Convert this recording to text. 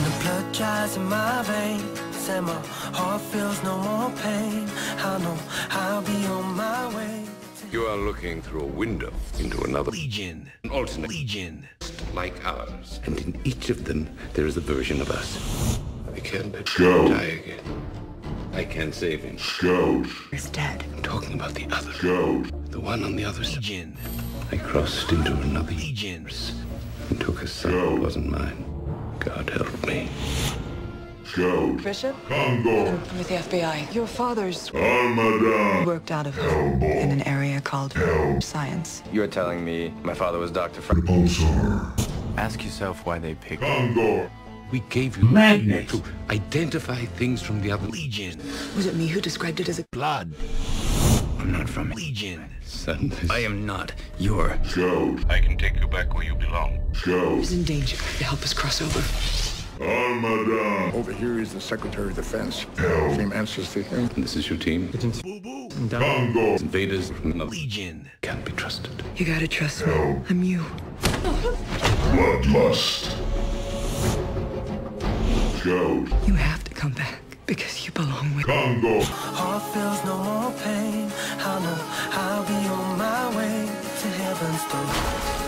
When the blood dries in my veins and my heart feels no more pain, I know I'll be on my way. You are looking through a window into another Legion. an alternate Legion. like ours. And in each of them, there is a version of us. I can't let Go. him die again. I can't save him. Scout. He's dead. I'm talking about the other. Scout. The one on the other side. I crossed into another Legion. and took a son Go. that wasn't mine. God help me. Scout. Bishop? Congo. I'm with the FBI. Your father's Armadon. worked out of Hellboy. in an area called Hell. science. You're telling me my father was Dr. Frank? Repulsor. Ask yourself why they picked Condor. We gave you Magnet. to identify things from the other. Legion. Was it me who described it as a Blood. I'm not from Legion. Son, I am not your. Scout. I can take you back where you belong. Scout. in danger to help us cross over? Armadon. Over here is the Secretary of Defense. Hell. Same answers to him. This is your team. Boo boo. Congo. Invaders from the Legion. can't be trusted. You gotta trust me. I'm you. Bloodlust. Scout. You have to come back because you belong with Congo. Heart feels no more pain. I know I'll be on my way to heaven's door.